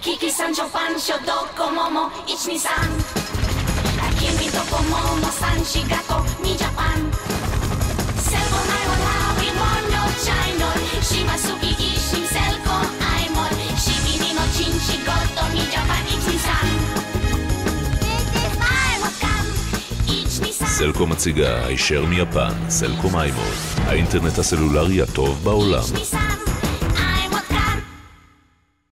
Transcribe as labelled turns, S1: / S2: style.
S1: Kiki Sancho Pancho Doko Momo Ichi-Nisan Kimi Doko Momo San Shigato Ni Japan Selvo Selko Naiwan Hawi Monyo Chainol Shimasuki Ishin Selko Aimon Shibini no Chin Shigoto Ni Japan Ichi-Nisan Aimon Kan
S2: מציגה הישר מיפן, סלקו איימוד, האינטרנט הסלולרי הטוב בעולם.
S1: Ichi-Nisan